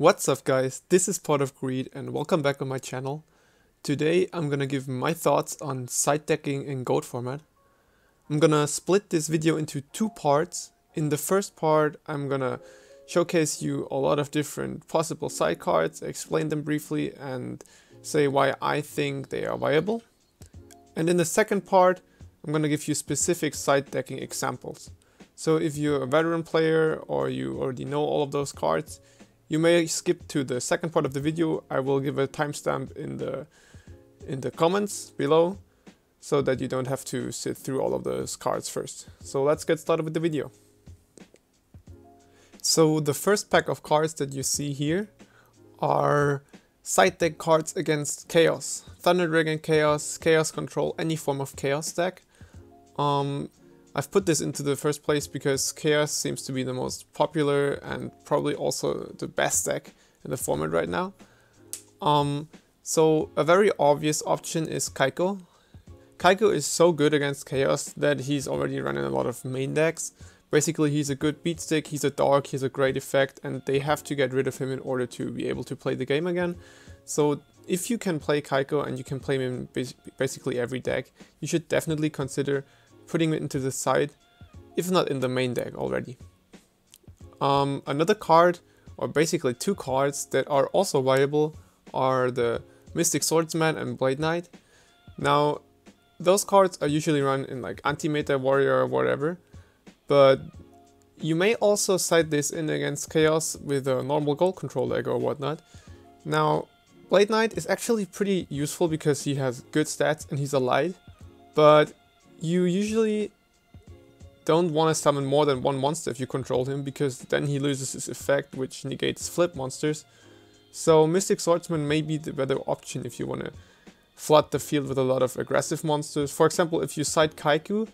What's up guys, this is Pot of Greed and welcome back on my channel. Today I'm gonna give my thoughts on side decking in GOAT format. I'm gonna split this video into two parts. In the first part I'm gonna showcase you a lot of different possible side cards, explain them briefly and say why I think they are viable. And in the second part I'm gonna give you specific side decking examples. So if you're a veteran player or you already know all of those cards, you may skip to the second part of the video. I will give a timestamp in the in the comments below so that you don't have to sit through all of those cards first. So let's get started with the video. So the first pack of cards that you see here are side deck cards against Chaos. Thunder Dragon Chaos, Chaos Control, any form of Chaos deck. Um, I've put this into the first place because Chaos seems to be the most popular and probably also the best deck in the format right now. Um, so a very obvious option is Kycoo. Kycoo is so good against Chaos that he's already running a lot of main decks. Basically he's a good beat stick, he's a dark, he's a great effect and they have to get rid of him in order to be able to play the game again. So if you can play Kycoo and you can play him in basically every deck, you should definitely consider putting it into the side, if not in the main deck already. Um, another card, or basically two cards that are also viable are the Mystic Swordsman and Blade Knight. Now, those cards are usually run in like anti-meta warrior or whatever, but you may also side this in against Chaos with a normal goat control deck or whatnot. Now, Blade Knight is actually pretty useful because he has good stats and he's a light, but you usually don't want to summon more than one monster if you control him, because then he loses his effect, which negates flip monsters. So Mystic Swordsman may be the better option if you want to flood the field with a lot of aggressive monsters. For example, if you side Kycoo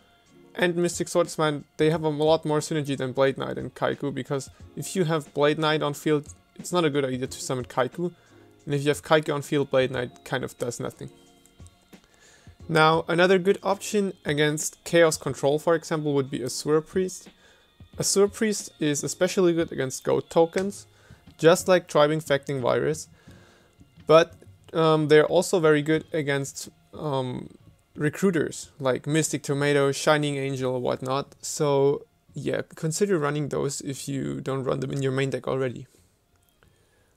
and Mystic Swordsman, they have a lot more synergy than Blade Knight and Kycoo, because if you have Blade Knight on field, it's not a good idea to summon Kycoo. And if you have Kycoo on field, Blade Knight kind of does nothing. Now, another good option against Chaos Control, for example, would be a Asura Priest. A Asura Priest is especially good against Goat tokens, just like Tribe Infecting Virus, but um, they're also very good against um, recruiters, like Mystic Tomato, Shining Angel, whatnot, so yeah, consider running those if you don't run them in your main deck already.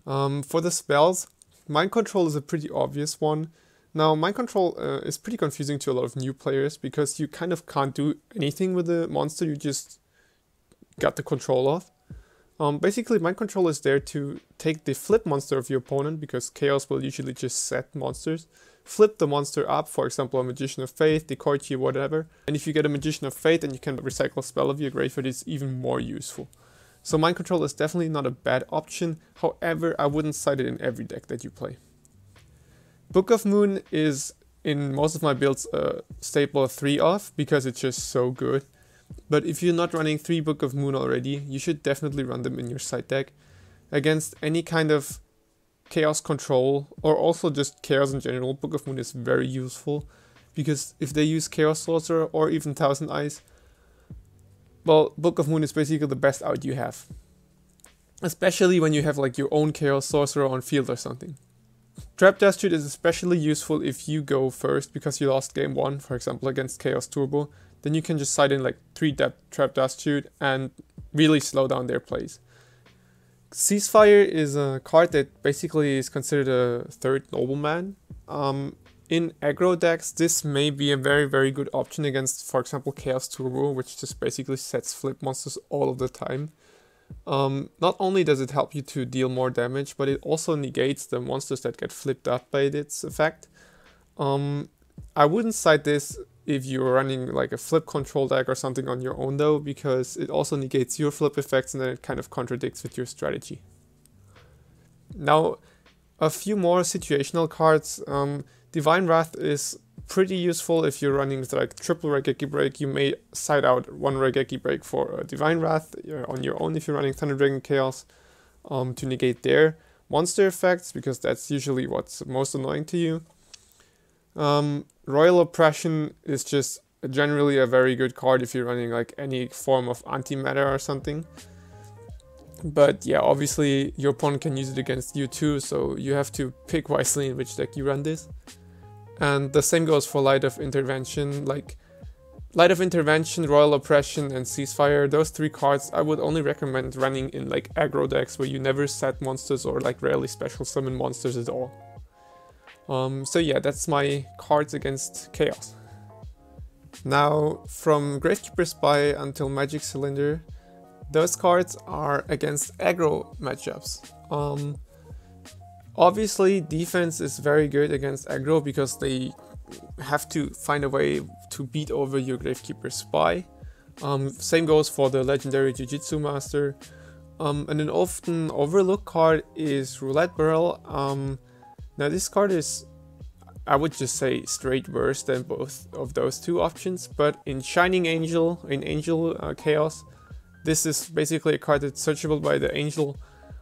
Um, for the spells, Mind Control is a pretty obvious one, now, mind control uh, is pretty confusing to a lot of new players because you kind of can't do anything with the monster you just got the control of. Um, basically, mind control is there to take the flip monster of your opponent because Chaos will usually just set monsters, flip the monster up, for example, a Magician of Faith, Dekoichi, whatever. And if you get a Magician of Faith and you can recycle spell of your graveyard, it's even more useful. So mind control is definitely not a bad option, however, I wouldn't side it in every deck that you play. Book of Moon is in most of my builds a staple 3 off because it's just so good. But if you're not running 3 Book of Moon already, you should definitely run them in your side deck. Against any kind of chaos control or also just chaos in general, Book of Moon is very useful because if they use Chaos Sorcerer or even Thousand Eyes, well, Book of Moon is basically the best out you have. Especially when you have like your own Chaos Sorcerer on field or something. Trap Dustshoot is especially useful if you go first because you lost game 1, for example against Chaos Turbo. Then you can just side in like 3 Trap Dustshoot and really slow down their plays. Ceasefire is a card that basically is considered a third nobleman. Um, in aggro decks, this may be a very very good option against, for example, Chaos Turbo, which just basically sets flip monsters all of the time. Um, not only does it help you to deal more damage, but it also negates the monsters that get flipped up by its effect. Um, I wouldn't cite this if you're running like a flip control deck or something on your own though, because it also negates your flip effects and then it kind of contradicts with your strategy. Now, a few more situational cards. Um, Divine Wrath is pretty useful if you're running like triple Raigeki Break. You may side out one Raigeki Break for a Divine Wrath uh, on your own if you're running Thunder Dragon Chaos um, to negate their monster effects because that's usually what's most annoying to you. Um, Royal Oppression is just generally a very good card if you're running like any form of anti-meta or something. But yeah, obviously your opponent can use it against you too, so you have to pick wisely in which deck you run this. And the same goes for Light of Intervention, like Light of Intervention, Royal Oppression, and Ceasefire, those three cards I would only recommend running in like aggro decks where you never set monsters or like rarely special summon monsters at all. Um, so yeah, that's my cards against Chaos. Now, from Gravekeeper Spy until Magic Cylinder, those cards are against aggro matchups. Um, obviously, defense is very good against aggro because they have to find a way to beat over your Gravekeeper Spy. Um, same goes for the legendary Jiu-Jitsu Master. Um, and an often overlooked card is Roulette Barrel. Um, now this card is, I would just say, straight worse than both of those two options. But in Shining Angel, in Angel uh, Chaos, this is basically a card that's searchable by the Angel,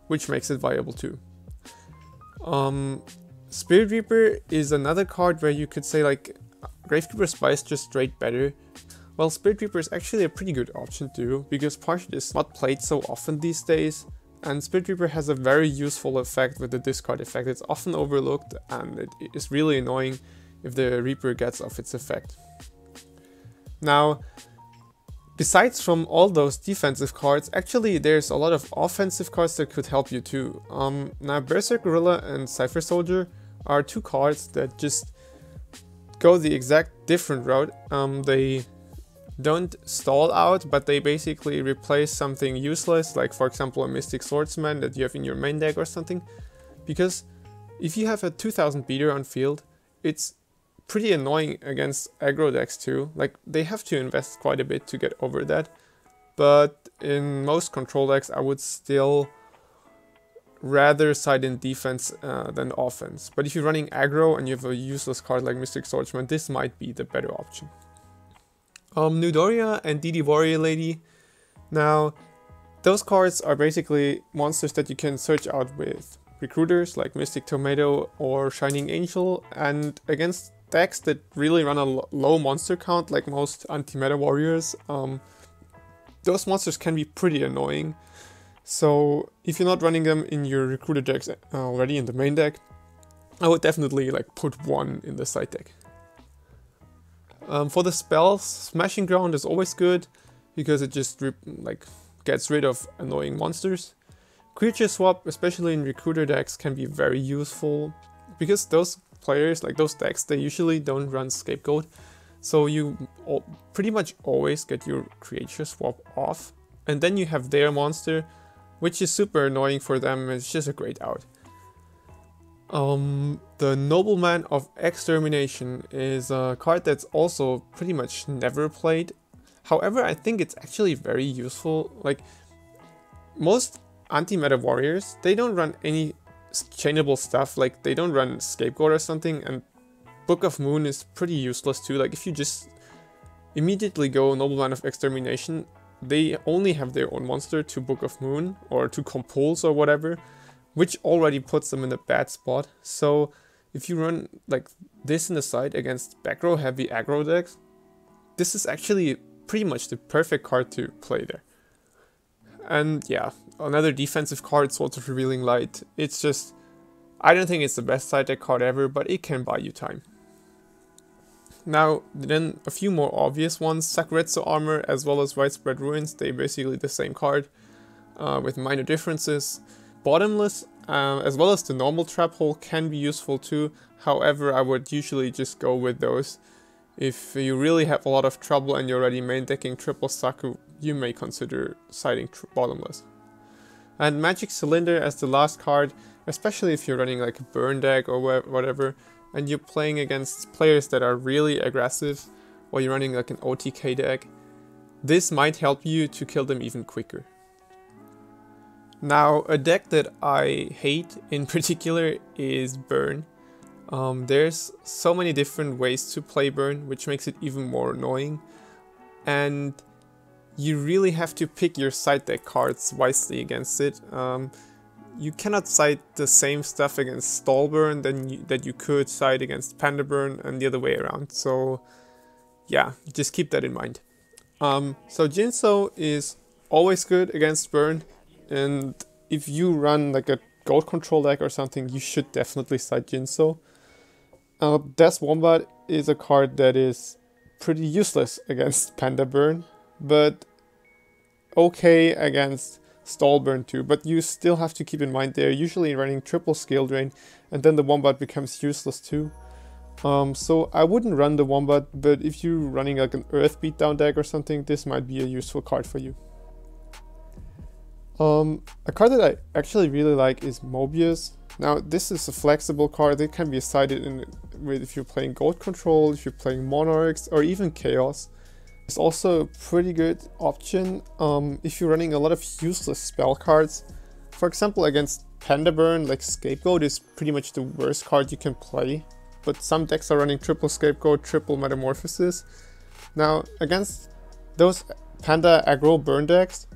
which makes it viable too. Um, Spirit Reaper is another card where you could say like Gravekeeper is just straight better. Well, Spirit Reaper is actually a pretty good option too, because Partial is not played so often these days, and Spirit Reaper has a very useful effect with the discard effect. It's often overlooked, and it is really annoying if the Reaper gets off its effect. Now, besides from all those defensive cards, actually there's a lot of offensive cards that could help you too. Um, now Berserk Gorilla and Cypher Soldier are two cards that just go the exact different route. Um, they don't stall out, but they basically replace something useless, like for example a Mystic Swordsman that you have in your main deck or something. Because if you have a 2000 beater on field, it's pretty annoying against aggro decks too. Like they have to invest quite a bit to get over that. But in most control decks, I would still rather side in defense uh, than offense. But if you're running aggro and you have a useless card like Mystic Swordsman, this might be the better option. Um, Newdoria and DD Warrior Lady. Now, those cards are basically monsters that you can search out with recruiters like Mystic Tomato or Shining Angel and against decks that really run a low monster count like most anti-meta warriors, um, those monsters can be pretty annoying. So if you're not running them in your recruiter decks uh, already in the main deck, I would definitely like put one in the side deck. Um, for the spells, Smashing Ground is always good because it just like gets rid of annoying monsters. Creature Swap, especially in recruiter decks, can be very useful because those players, like those decks, they usually don't run Scapegoat. So you pretty much always get your Creature Swap off and then you have their monster which is super annoying for them. It's just a great out. Um, the Nobleman of Extermination is a card that's also pretty much never played. However, I think it's actually very useful. Like, most anti-meta warriors, they don't run any chainable stuff. Like, they don't run Scapegoat or something, and Book of Moon is pretty useless too. Like, if you just immediately go Noble Nobleman of Extermination, they only have their own monster to Book of Moon or to Compulse or whatever, which already puts them in a bad spot. So if you run like this in the side against back row heavy aggro decks, this is actually pretty much the perfect card to play there. And yeah, another defensive card, Swords of Revealing Light. It's just, I don't think it's the best side deck card ever, but it can buy you time. Now, then a few more obvious ones, Sakuretsu Armor as well as Widespread Ruins, they basically the same card uh, with minor differences. Bottomless uh, as well as the normal Trap Hole can be useful too, however I would usually just go with those. If you really have a lot of trouble and you're already main decking Triple Saku, you may consider siding Bottomless. And Magic Cylinder as the last card, especially if you're running like a burn deck or whatever, and you're playing against players that are really aggressive or you're running like an OTK deck, this might help you to kill them even quicker. Now, a deck that I hate in particular is Burn. Um, there's so many different ways to play Burn, which makes it even more annoying. And you really have to pick your side deck cards wisely against it. Um, you cannot side the same stuff against Stallburn than you, that you could side against Pandaburn and the other way around. So yeah, just keep that in mind. Um, so Jinzo is always good against Burn. and if you run like a goat control deck or something, you should definitely side Jinzo. Uh, Death Wombat is a card that is pretty useless against Panda Burn, but okay against Stall Burn too. But you still have to keep in mind they're usually running triple Skill Drain, and then the Wombat becomes useless too. Um, so I wouldn't run the Wombat, but if you're running like an Earth Beatdown deck or something, this might be a useful card for you. Um, a card that I actually really like is Mobius. Now this is a flexible card, it can be sided in with if you're playing Goat Control, if you're playing Monarchs, or even Chaos. It's also a pretty good option um, if you're running a lot of useless spell cards. For example, against Panda Burn, like Scapegoat is pretty much the worst card you can play but some decks are running triple Scapegoat, triple Metamorphosis. Now, against those Panda aggro burn decks,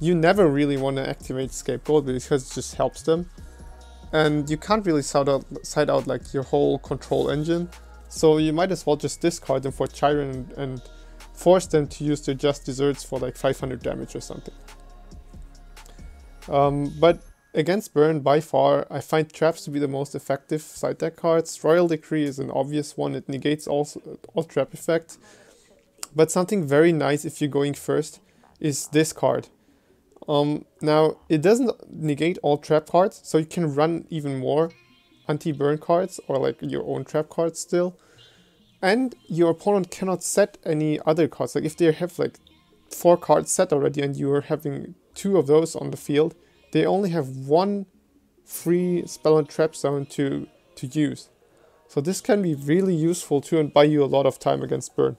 you never really want to activate Scapegoat because it just helps them. And you can't really side out, side out like your whole control engine. So you might as well just discard them for Chiron and, and force them to use their just desserts for like 500 damage or something. Um, but Against Burn, by far, I find traps to be the most effective side deck cards. Royal Decree is an obvious one, it negates all, all trap effects. But something very nice if you're going first is this card. Um, now, it doesn't negate all trap cards, so you can run even more anti-burn cards or like your own trap cards still. And your opponent cannot set any other cards. Like if they have like four cards set already and you are having two of those on the field, they only have one free spell and trap zone to, to use. So this can be really useful too and buy you a lot of time against burn.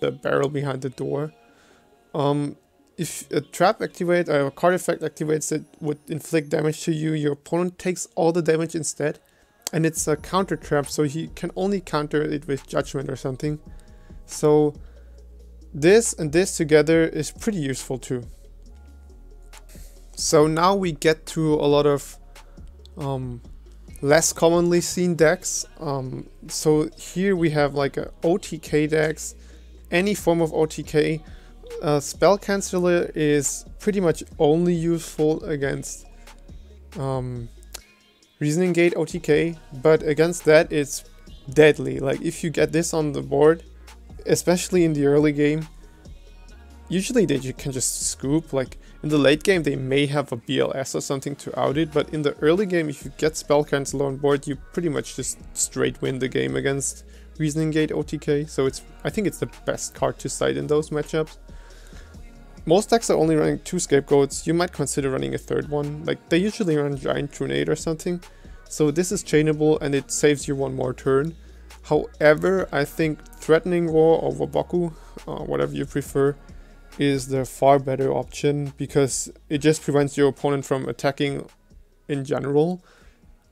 The barrel behind the door. Um, if a trap activates or a card effect activates it would inflict damage to you, your opponent takes all the damage instead. And it's a counter trap, so he can only counter it with judgment or something. So this and this together is pretty useful too. So now we get to a lot of um, less commonly seen decks. Um, so here we have like a OTK decks, any form of OTK. Uh, Spell Canceller is pretty much only useful against um, Reasoning Gate OTK, but against that it's deadly. Like if you get this on the board, especially in the early game, usually they can just scoop like in the late game, they may have a BLS or something to out it, but in the early game, if you get Spell Cancel on board, you pretty much just straight win the game against Reasoning Gate OTK, so it's I think it's the best card to side in those matchups. Most decks are only running two Scapegoats, you might consider running a third one, like they usually run Giant Trunade or something, so this is chainable and it saves you one more turn. However, I think Threatening Roar or Waboku, uh, whatever you prefer, is the far better option because it just prevents your opponent from attacking in general.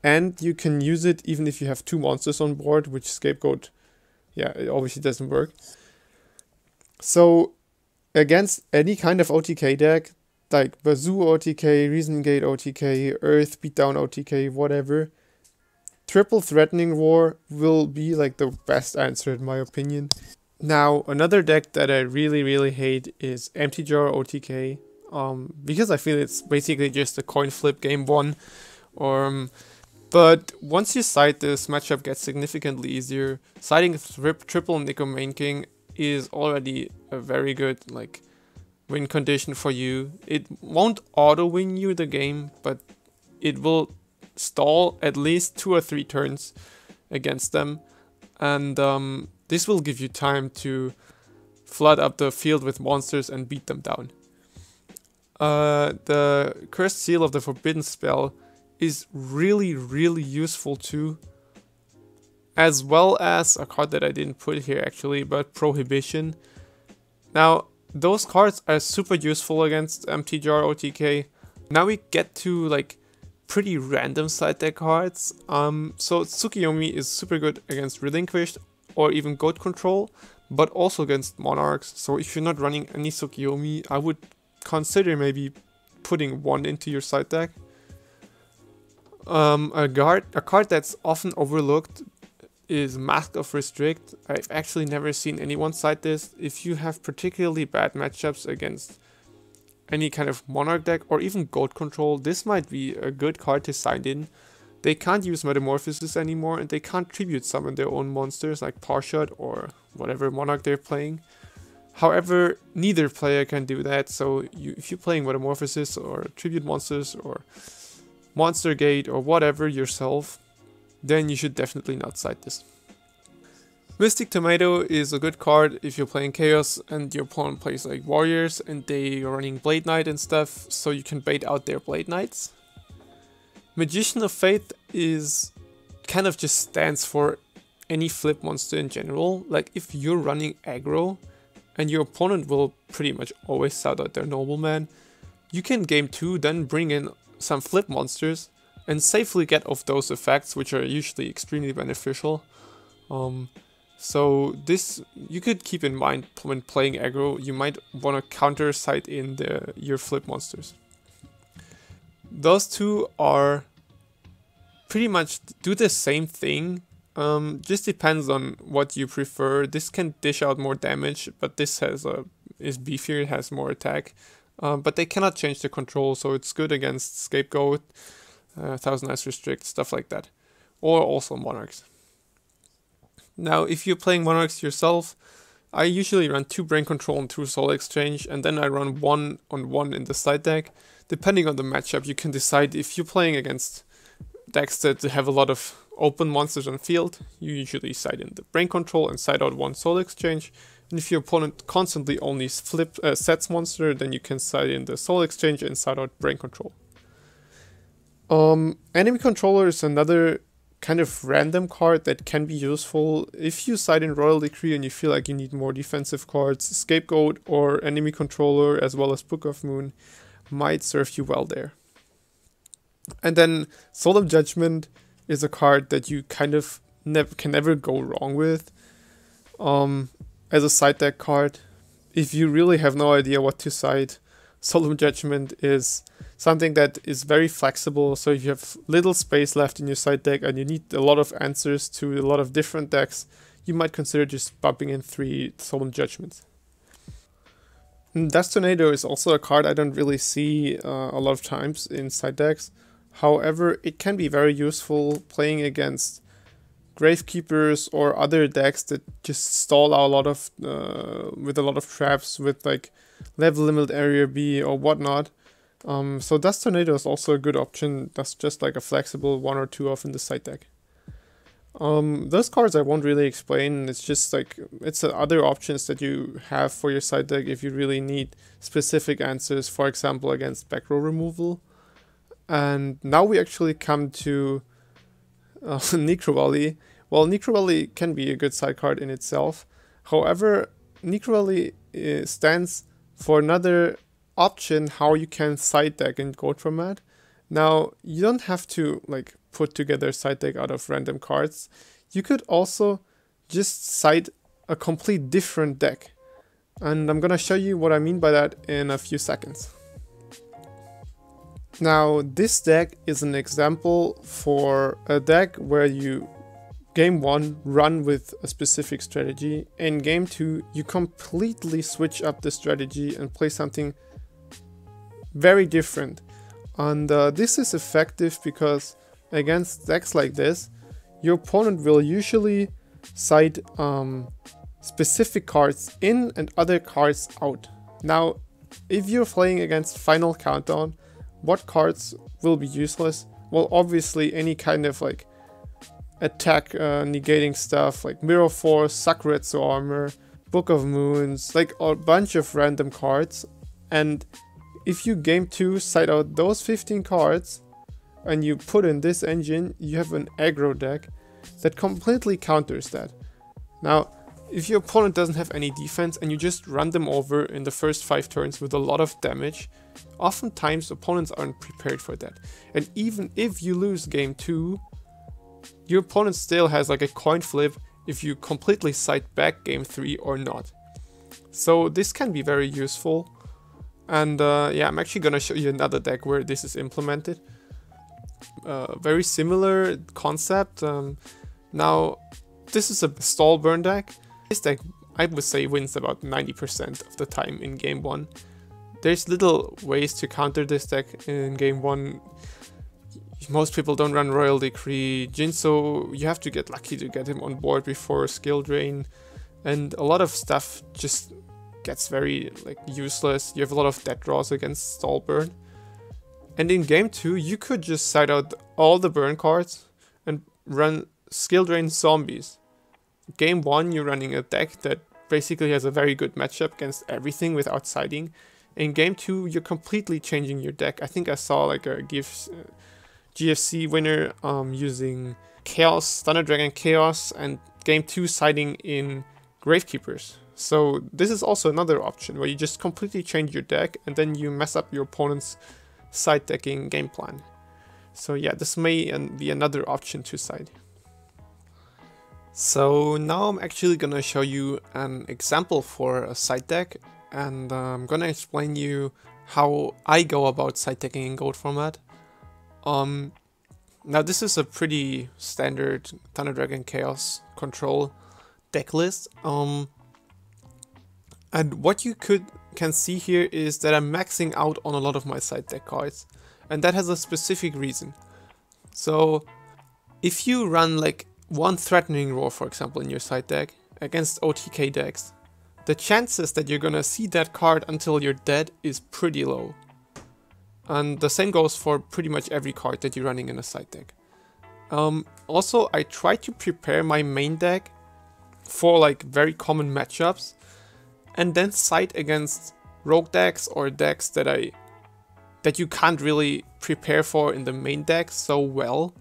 And you can use it even if you have two monsters on board, which Scapegoat, yeah, it obviously doesn't work. So against any kind of OTK deck, like Bazoo OTK, Reason Gate OTK, Earth Beatdown OTK, whatever, Triple Threatening Roar will be like the best answer in my opinion. Now, another deck that I really, really hate is Empty Jar OTK. Um, because I feel it's basically just a coin flip game one. Um, but once you side this, matchup gets significantly easier. Siding triple Neko Mane King is already a very good like win condition for you. It won't auto win you the game, but it will stall at least two or three turns against them. And um, this will give you time to flood up the field with monsters and beat them down. Uh, the Cursed Seal of the Forbidden Spell is really, really useful too. As well as a card that I didn't put here actually, but Prohibition. Now, those cards are super useful against Jar OTK. Now we get to like pretty random side deck cards. Um, so Tsukiyomi is super good against Relinquished or even Goat Control, but also against Monarchs. So if you're not running any Tsukiyomi, I would consider maybe putting one into your side deck. Um, a, guard, a card that's often overlooked is Mask of Restrict. I've actually never seen anyone cite this. If you have particularly bad matchups against any kind of Monarch deck or even Goat Control, this might be a good card to sign in. They can't use Metamorphosis anymore and they can't tribute summon their own monsters like Parshot or whatever Monarch they're playing. However, neither player can do that, so you, if you're playing Metamorphosis or Tribute Monsters or Monster Gate or whatever yourself, then you should definitely not side this. Mystic Tomato is a good card if you're playing Chaos and your opponent plays like Warriors and they are running Blade Knight and stuff, so you can bait out their Blade Knights. Magician of Faith is kind of just stands for any flip monster in general. Like if you're running aggro and your opponent will pretty much always side out their nobleman, you can game 2 then bring in some flip monsters and safely get off those effects which are usually extremely beneficial. Um, so this you could keep in mind when playing aggro, you might want to counter side in the your flip monsters. Those two are pretty much do the same thing. Um, just depends on what you prefer. This can dish out more damage, but this has a is beefier, it has more attack. Um, but they cannot change the control, so it's good against Scapegoat, uh, Thousand Eyes Restrict, stuff like that. Or also Monarchs. Now, if you're playing Monarchs yourself, I usually run two Brain Control and two Soul Exchange, and then I run one on one in the side deck. Depending on the matchup, you can decide if you're playing against decks that have a lot of open monsters on field, you usually side in the Brain Control and side out one Soul Exchange. And if your opponent constantly only flip uh, sets monster, then you can side in the Soul Exchange and side out Brain Control. Um, enemy Controller is another kind of random card that can be useful if you side in Royal Decree and you feel like you need more defensive cards. Scapegoat or Enemy Controller as well as Book of Moon might serve you well there. And then Solemn Judgment is a card that you kind of never can never go wrong with. Um, as a side deck card, if you really have no idea what to side, Solemn Judgment is something that is very flexible. So if you have little space left in your side deck and you need a lot of answers to a lot of different decks, you might consider just bumping in three Solemn Judgments. Dust Tornado is also a card I don't really see uh, a lot of times in side decks. However, it can be very useful playing against Gravekeepers or other decks that just stall out a lot of uh, with a lot of traps with like level limit area B or whatnot. Um, so Dust Tornado is also a good option. That's just like a flexible one or two off in the side deck. Um, those cards I won't really explain. It's just like it's other options that you have for your side deck if you really need specific answers. For example, against back row removal. And now we actually come to uh, Necrovalley. Well, Necrovalley can be a good side card in itself. However, Necrovalley uh, stands for another option how you can side deck in goat format. Now, you don't have to like put together side deck out of random cards. You could also just side a complete different deck. And I'm gonna show you what I mean by that in a few seconds. Now, this deck is an example for a deck where you game 1 run with a specific strategy. In game 2, you completely switch up the strategy and play something very different. And uh, this is effective because against decks like this, your opponent will usually side um, specific cards in and other cards out. Now, if you're playing against Final Countdown, what cards will be useless? Well, obviously any kind of like attack uh, negating stuff like Mirror Force, Sakuretsu Armor, Book of Moons, like a bunch of random cards. And if you game 2 side out those 15 cards and you put in this engine, you have an aggro deck that completely counters that. Now, if your opponent doesn't have any defense and you just run them over in the first 5 turns with a lot of damage, oftentimes opponents aren't prepared for that. And even if you lose game 2, your opponent still has like a coin flip if you completely side back game 3 or not. So this can be very useful and uh, yeah, I'm actually gonna show you another deck where this is implemented. Uh, very similar concept. Um, now, this is a stall burn deck. This deck, I would say, wins about 90% of the time in game one. there's little ways to counter this deck in game one. Most people don't run Royal Decree. Jinzo, you have to get lucky to get him on board before skill drain. And a lot of stuff just gets very like useless. You have a lot of dead draws against stall burn. And in game 2, you could just side out all the burn cards and run skill drain zombies. Game 1, you're running a deck that basically has a very good matchup against everything without siding. In game 2, you're completely changing your deck. I think I saw like a GIF, uh, GFC winner um, using Chaos, Thunder Dragon Chaos, and game 2 siding in Gravekeepers. So this is also another option where you just completely change your deck and then you mess up your opponent's side decking game plan. So yeah, this may be another option to side. So now I'm actually gonna show you an example for a side deck and uh, I'm gonna explain you how I go about side decking in goat format. Um, now this is a pretty standard Thunder Dragon Chaos control deck list. Um, and what you could can see here is that I'm maxing out on a lot of my side deck cards. And that has a specific reason. So if you run like one Threatening Roar, for example, in your side deck against OTK decks, the chances that you're gonna see that card until you're dead is pretty low. And the same goes for pretty much every card that you're running in a side deck. Um, also, I try to prepare my main deck for like very common matchups and then side against rogue decks or decks that I that you can't really prepare for in the main deck so well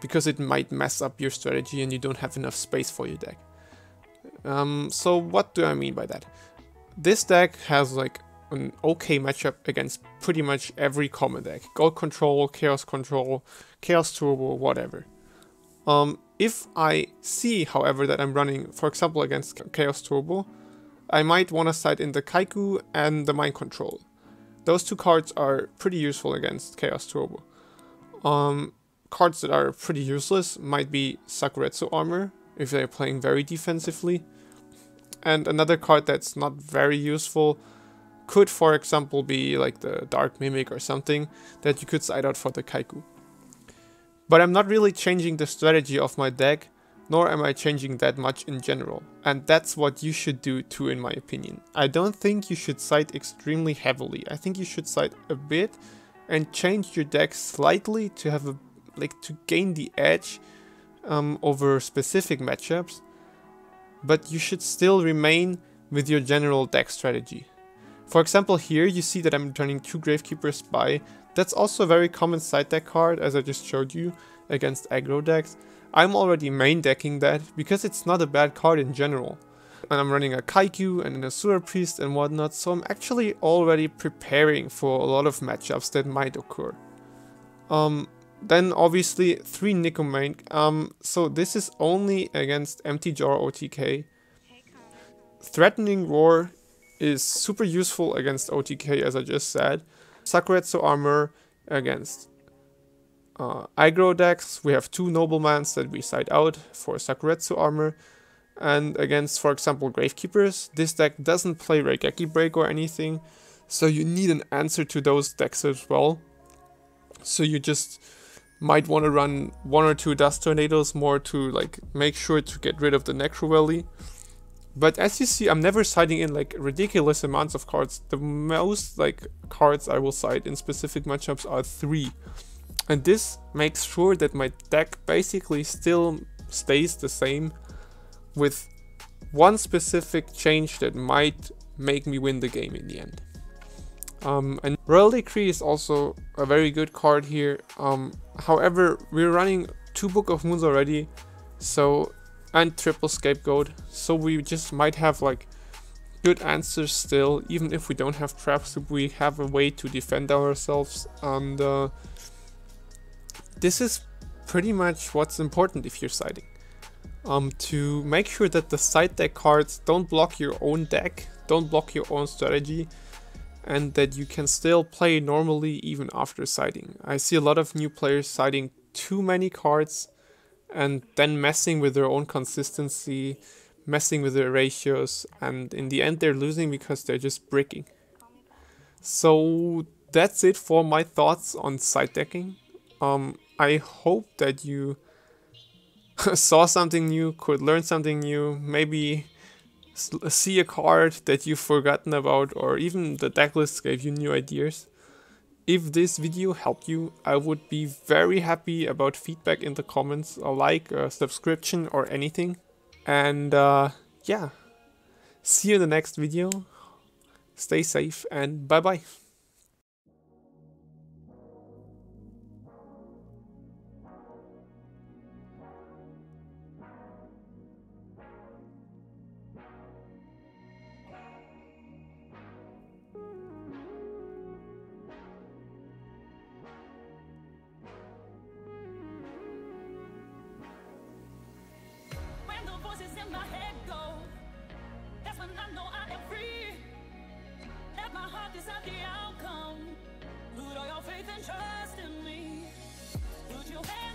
because it might mess up your strategy and you don't have enough space for your deck. Um, so what do I mean by that? This deck has like an okay matchup against pretty much every common deck. Goat Control, Chaos Control, Chaos Turbo, whatever. Um, if I see, however, that I'm running, for example, against Chaos Turbo, I might want to side in the Kycoo and the Mind Control. Those two cards are pretty useful against Chaos Turbo. Um, cards that are pretty useless might be Sakuretsu Armor, if they're playing very defensively. And another card that's not very useful could, for example, be like the Dark Mimic or something that you could side out for the Kycoo. But I'm not really changing the strategy of my deck nor am I changing that much in general. And that's what you should do too in my opinion. I don't think you should side extremely heavily. I think you should side a bit and change your deck slightly to have a like to gain the edge um, over specific matchups. But you should still remain with your general deck strategy. For example here you see that I'm turning two Gravekeeper Spy. That's also a very common side deck card as I just showed you against aggro decks. I'm already main decking that because it's not a bad card in general. And I'm running a Kycoo and an Asura Priest and whatnot, so I'm actually already preparing for a lot of matchups that might occur. Um, then obviously 3 Neko Mane, um, so this is only against Empty Jar OTK. Threatening Roar is super useful against OTK as I just said. Sakuretsu Armor against uh, aggro decks, we have two noblemans that we side out for Sakuretsu armor. And against, for example, Gravekeepers, this deck doesn't play Raigeki Break or anything, so you need an answer to those decks as well. So you just might want to run one or two Dust Tornadoes more to like make sure to get rid of the Necro Valley. But as you see, I'm never siding in like ridiculous amounts of cards. The most like cards I will side in specific matchups are three. And this makes sure that my deck basically still stays the same with one specific change that might make me win the game in the end. Um, and Royal Decree is also a very good card here. Um, however, we're running two Book of Moons already, so and triple Scapegoat, so we just might have like good answers still, even if we don't have traps, we have a way to defend ourselves and uh, this is pretty much what's important if you're siding. Um, to make sure that the side deck cards don't block your own deck, don't block your own strategy, and that you can still play normally even after siding. I see a lot of new players siding too many cards and then messing with their own consistency, messing with their ratios, and in the end they're losing because they're just bricking. So that's it for my thoughts on side decking. Um, I hope that you saw something new, could learn something new, maybe see a card that you've forgotten about, or even the deck list gave you new ideas. If this video helped you, I would be very happy about feedback in the comments, a like, a subscription, or anything. And uh, yeah, see you in the next video. Stay safe and bye bye. Faith and trust in me. Your hands